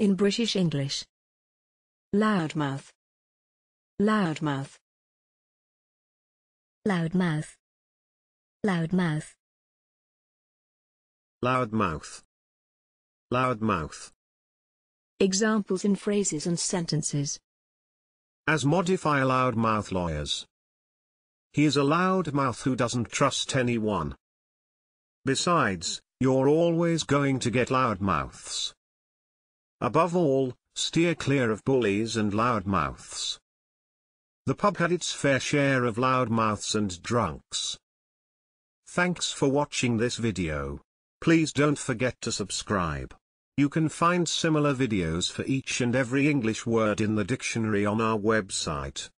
In British English. Loudmouth. Loudmouth. Loudmouth. Loudmouth. Loudmouth. Loudmouth. Examples in phrases and sentences. As modify loudmouth lawyers. He is a loudmouth who doesn't trust anyone. Besides, you're always going to get loudmouths. Above all, steer clear of bullies and loudmouths. The pub had its fair share of loudmouths and drunks. Thanks for watching this video. Please don't forget to subscribe. You can find similar videos for each and every English word in the dictionary on our website.